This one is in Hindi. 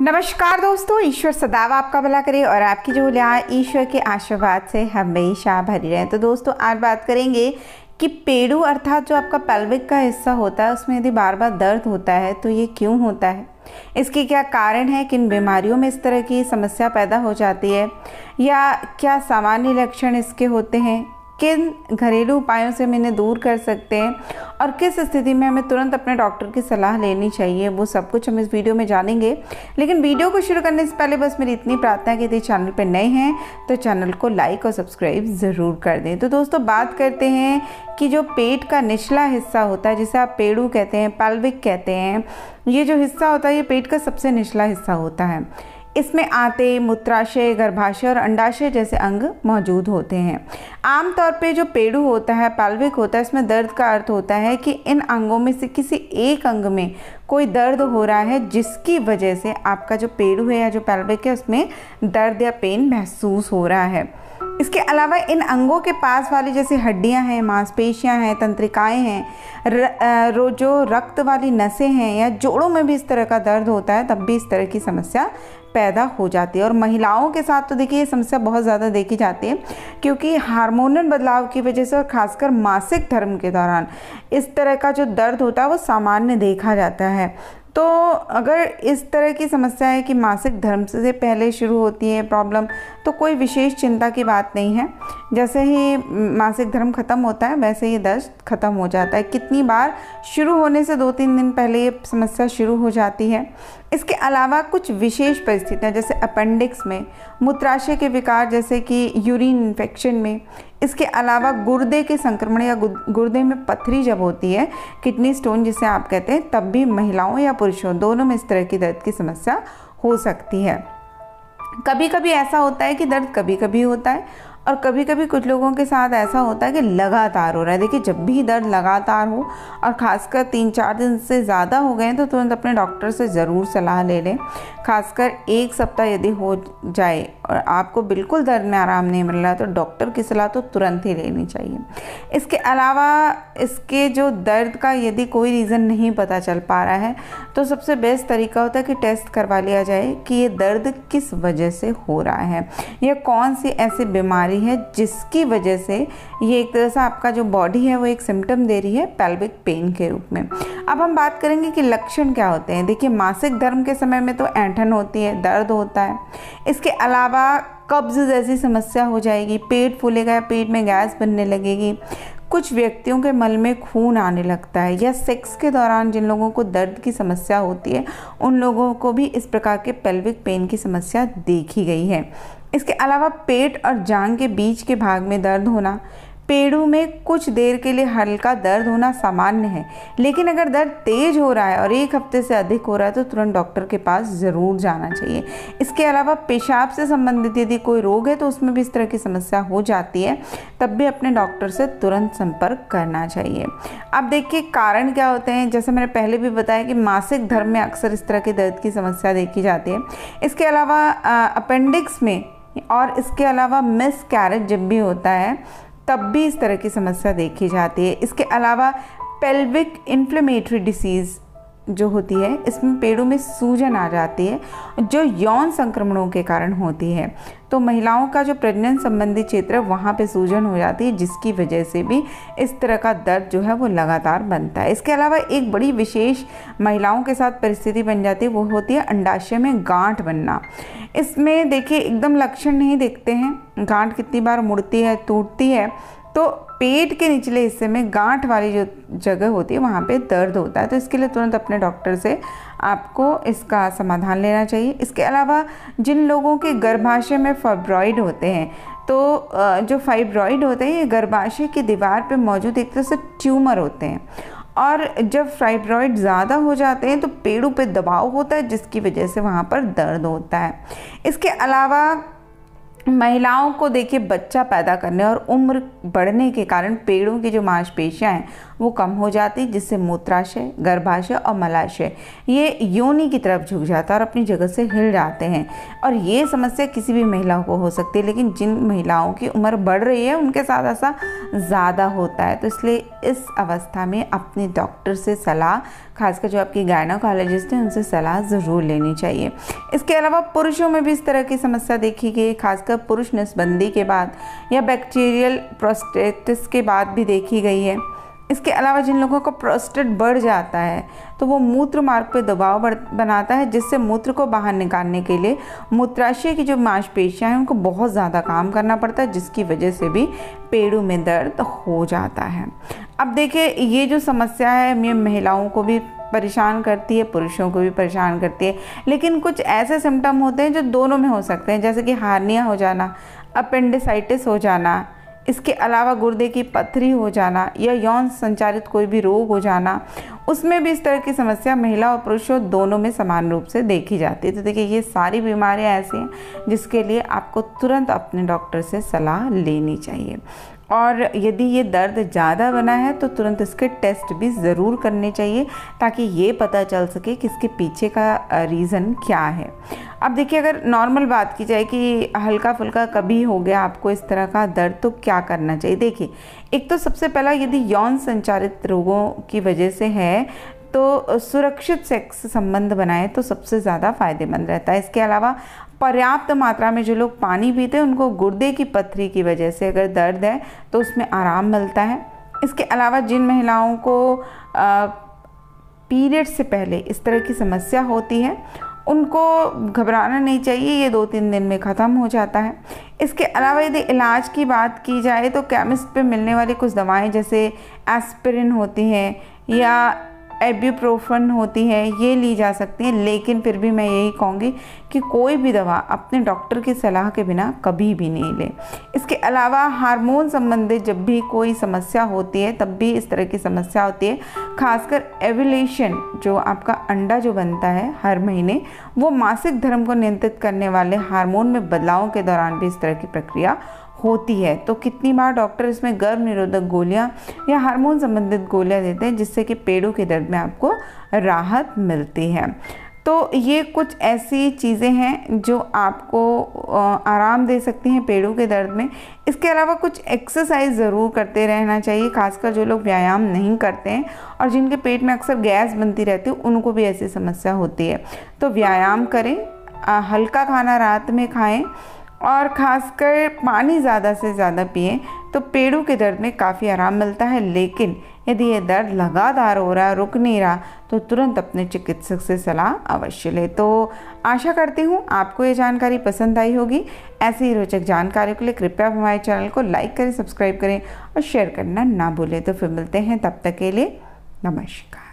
नमस्कार दोस्तों, ईश्वर सदाव आपका भला करे और आपकी जो यहाँ ईश्वर के आशीर्वाद से हमेशा भरी रहे। तो दोस्तों, आज बात करेंगे कि पेड़ू अर्थात जो आपका पेल्विक का हिस्सा होता है, उसमें यदि बार बार दर्द होता है तो ये क्यों होता है? इसके क्या कारण है किन बीमारियों में इस तरह की समस्या पैदा हो जाती है? या क्या सामान्य लक्षण इसके होते हैं? किन घरेलू उपायों से हम इन्हें दूर कर सकते हैं और किस स्थिति में हमें तुरंत अपने डॉक्टर की सलाह लेनी चाहिए, वो सब कुछ हम इस वीडियो में जानेंगे। लेकिन वीडियो को शुरू करने से पहले बस मेरी इतनी प्रार्थना है कि यदि चैनल पर नए हैं तो चैनल को लाइक और सब्सक्राइब ज़रूर कर दें। तो दोस्तों, बात करते हैं कि जो पेट का निचला हिस्सा होता है, जिसे आप पेड़ू कहते हैं, पैल्विक कहते हैं, ये जो हिस्सा होता है, ये पेट का सबसे निचला हिस्सा होता है। इसमें आते, मूत्राशय, गर्भाशय और अंडाशय जैसे अंग मौजूद होते हैं। आमतौर पे जो पेड़ू होता है, पैल्विक होता है, इसमें दर्द का अर्थ होता है कि इन अंगों में से किसी एक अंग में कोई दर्द हो रहा है, जिसकी वजह से आपका जो पेड़ू है या जो पैल्विक है, उसमें दर्द या पेन महसूस हो रहा है। इसके अलावा इन अंगों के पास वाली जैसे हड्डियाँ हैं, मांसपेशियाँ हैं, तंत्रिकाएँ हैं, रो जो रक्त वाली नसें हैं या जोड़ों में भी इस तरह का दर्द होता है, तब भी इस तरह की समस्या पैदा हो जाती है। और महिलाओं के साथ तो देखिए ये समस्या बहुत ज़्यादा देखी जाती है, क्योंकि हार्मोनल बदलाव की वजह से और ख़ासकर मासिक धर्म के दौरान इस तरह का जो दर्द होता है, वो सामान्य देखा जाता है। तो अगर इस तरह की समस्या है कि मासिक धर्म से पहले शुरू होती है प्रॉब्लम तो कोई विशेष चिंता की बात नहीं है। जैसे ही मासिक धर्म ख़त्म होता है, वैसे ही दर्द ख़त्म हो जाता है। कितनी बार शुरू होने से दो तीन दिन पहले ये समस्या शुरू हो जाती है। इसके अलावा कुछ विशेष परिस्थितियाँ, जैसे अपेंडिक्स में मूत्राशय के विकार जैसे कि यूरिन इन्फेक्शन में। इसके अलावा गुर्दे के संक्रमण या गुर्दे में पथरी जब होती है, किडनी स्टोन जिसे आप कहते हैं, तब भी महिलाओं या पुरुषों, दोनों में इस तरह की दर्द की समस्या हो सकती है। कभी कभी ऐसा होता है कि दर्द कभी कभी होता है और कभी कभी कुछ लोगों के साथ ऐसा होता है कि लगातार हो रहा है। देखिए, जब भी दर्द लगातार हो और ख़ासकर तीन चार दिन से ज़्यादा हो गए तो तुरंत अपने डॉक्टर से ज़रूर सलाह ले लें। खासकर एक सप्ताह यदि हो जाए और आपको बिल्कुल दर्द में आराम नहीं मिल रहा है तो डॉक्टर की सलाह तो तुरंत ही लेनी चाहिए। इसके अलावा इसके जो दर्द का यदि कोई रीज़न नहीं पता चल पा रहा है तो सबसे बेस्ट तरीका होता है कि टेस्ट करवा लिया जाए कि ये दर्द किस वजह से हो रहा है, या कौन सी ऐसी बीमारी है जिसकी वजह से ये एक तरह से आपका जो बॉडी है वो एक सिम्टम दे रही है पेल्विक पेन के रूप में। अब हम बात करेंगे कि लक्षण क्या होते हैं। देखिए, मासिक धर्म के समय में तो ऐंठन होती है, दर्द होता है। इसके अलावा कब्ज जैसी समस्या हो जाएगी, पेट फूलेगा या पेट में गैस बनने लगेगी। कुछ व्यक्तियों के मल में खून आने लगता है या सेक्स के दौरान जिन लोगों को दर्द की समस्या होती है, उन लोगों को भी इस प्रकार के पेल्विक पेन की समस्या देखी गई है। इसके अलावा पेट और जांग के बीच के भाग में दर्द होना पेड़ों में कुछ देर के लिए हल्का दर्द होना सामान्य है, लेकिन अगर दर्द तेज हो रहा है और एक हफ़्ते से अधिक हो रहा है तो तुरंत डॉक्टर के पास ज़रूर जाना चाहिए। इसके अलावा पेशाब से संबंधित यदि कोई रोग है तो उसमें भी इस तरह की समस्या हो जाती है, तब भी अपने डॉक्टर से तुरंत संपर्क करना चाहिए। अब देखिए कारण क्या होते हैं। जैसे मैंने पहले भी बताया कि मासिक धर्म में अक्सर इस तरह के दर्द की समस्या देखी जाती है। इसके अलावा अपेंडिक्स में और इसके अलावा मिस कैरेज जब भी होता है तब भी इस तरह की समस्या देखी जाती है। इसके अलावा पेल्विक इन्फ्लेमेटरी डिसीज़ जो होती है, इसमें पेड़ों में सूजन आ जाती है, जो यौन संक्रमणों के कारण होती है। तो महिलाओं का जो प्रजनन संबंधी क्षेत्र है, वहाँ पे सूजन हो जाती है, जिसकी वजह से भी इस तरह का दर्द जो है, वो लगातार बनता है। इसके अलावा एक बड़ी विशेष महिलाओं के साथ परिस्थिति बन जाती है, वो होती है अंडाशय में गांठ बनना। इसमें देखिए, एकदम लक्षण नहीं देखते हैं। गांठ कितनी बार मुड़ती है, टूटती है तो पेट के निचले हिस्से में गांठ वाली जो जगह होती है, वहाँ पे दर्द होता है। तो इसके लिए तुरंत अपने डॉक्टर से आपको इसका समाधान लेना चाहिए। इसके अलावा जिन लोगों के गर्भाशय में फाइब्रॉइड होते हैं तो जो फाइब्रॉइड होते हैं, ये गर्भाशय की दीवार पे मौजूद एक तरह से ट्यूमर होते हैं। और जब फाइब्रॉइड ज़्यादा हो जाते हैं तो पेड़ों पे दबाव होता है, जिसकी वजह से वहाँ पर दर्द होता है। इसके अलावा महिलाओं को देखिए बच्चा पैदा करने और उम्र बढ़ने के कारण पेड़ों की जो मांसपेशियाँ हैं वो कम हो जाती, जिससे मूत्राशय, गर्भाशय और मलाशय, ये योनि की तरफ़ झुक जाता है और अपनी जगह से हिल जाते हैं। और ये समस्या किसी भी महिला को हो सकती है, लेकिन जिन महिलाओं की उम्र बढ़ रही है, उनके साथ ऐसा ज़्यादा होता है। तो इसलिए इस अवस्था में अपने डॉक्टर से सलाह, खासकर जो आपकी गायनाकोलॉजिस्ट हैं, उनसे सलाह ज़रूर लेनी चाहिए। इसके अलावा पुरुषों में भी इस तरह की समस्या देखी गई खासकर पुरुष नसबंदी के बाद या बैक्टीरियल प्रोस्टेटिस के बाद भी देखी गई है। इसके अलावा जिन लोगों का प्रोस्टेट बढ़ जाता है तो वो मूत्र मार्ग पे दबाव बनाता है, जिससे मूत्र को बाहर निकालने के लिए मूत्राशय की जो मांसपेशियाँ हैं, उनको बहुत ज़्यादा काम करना पड़ता है, जिसकी वजह से भी पेड़ों में दर्द हो जाता है। अब देखिए, ये जो समस्या है, ये महिलाओं को भी परेशान करती है, पुरुषों को भी परेशान करती है, लेकिन कुछ ऐसे सिम्टम होते हैं जो दोनों में हो सकते हैं, जैसे कि हार्निया हो जाना, अपेंडिसाइटिस हो जाना इसके अलावा गुर्दे की पथरी हो जाना या यौन संचारित कोई भी रोग हो जाना, उसमें भी इस तरह की समस्या महिला और पुरुषों दोनों में समान रूप से देखी जाती है। तो देखिए, ये सारी बीमारियाँ ऐसी हैं जिसके लिए आपको तुरंत अपने डॉक्टर से सलाह लेनी चाहिए। और यदि ये दर्द ज़्यादा बना है तो तुरंत इसके टेस्ट भी ज़रूर करने चाहिए ताकि ये पता चल सके कि इसके पीछे का रीज़न क्या है। अब देखिए, अगर नॉर्मल बात की जाए कि हल्का फुल्का कभी हो गया आपको इस तरह का दर्द तो क्या करना चाहिए? देखिए, एक तो सबसे पहला यदि यौन संचारित रोगों की वजह से है तो सुरक्षित सेक्स संबंध बनाए तो सबसे ज़्यादा फ़ायदेमंद रहता है। इसके अलावा पर्याप्त मात्रा में जो लोग पानी पीते हैं, उनको गुर्दे की पथरी की वजह से अगर दर्द है तो उसमें आराम मिलता है। इसके अलावा जिन महिलाओं को पीरियड से पहले इस तरह की समस्या होती है उनको घबराना नहीं चाहिए, ये दो तीन दिन में ख़त्म हो जाता है। इसके अलावा यदि इलाज की बात की जाए तो केमिस्ट पे मिलने वाली कुछ दवाएँ, जैसे एस्पिरिन होती हैं या एब्यूप्रोफन होती है, ये ली जा सकती है, लेकिन फिर भी मैं यही कहूँगी कि कोई भी दवा अपने डॉक्टर की सलाह के बिना कभी भी नहीं ले। इसके अलावा हार्मोन संबंधित जब भी कोई समस्या होती है, तब भी इस तरह की समस्या होती है। खासकर एविलेशन, जो आपका अंडा जो बनता है हर महीने, वो मासिक धर्म को नियंत्रित करने वाले हार्मोन में बदलावों के दौरान भी इस तरह की प्रक्रिया होती है। तो कितनी बार डॉक्टर इसमें गर्भ निरोधक गोलियाँ या हार्मोन संबंधित गोलियाँ देते हैं, जिससे कि पेड़ों के दर्द में आपको राहत मिलती है। तो ये कुछ ऐसी चीज़ें हैं जो आपको आराम दे सकती हैं पेड़ों के दर्द में। इसके अलावा कुछ एक्सरसाइज ज़रूर करते रहना चाहिए, खासकर जो लोग व्यायाम नहीं करते हैं और जिनके पेट में अक्सर गैस बनती रहती है, उनको भी ऐसी समस्या होती है। तो व्यायाम करें हल्का खाना रात में खाएँ और ख़ासकर पानी ज़्यादा से ज़्यादा पिए तो पेड़ों के दर्द में काफ़ी आराम मिलता है। लेकिन यदि ये दर्द लगातार हो रहा है रुक नहीं रहा तो तुरंत अपने चिकित्सक से सलाह अवश्य ले। तो आशा करती हूँ आपको ये जानकारी पसंद आई होगी। ऐसी ही रोचक जानकारी के लिए कृपया हमारे चैनल को लाइक करें, सब्सक्राइब करें और शेयर करना ना भूलें। तो फिर मिलते हैं तब तक के लिए नमस्कार।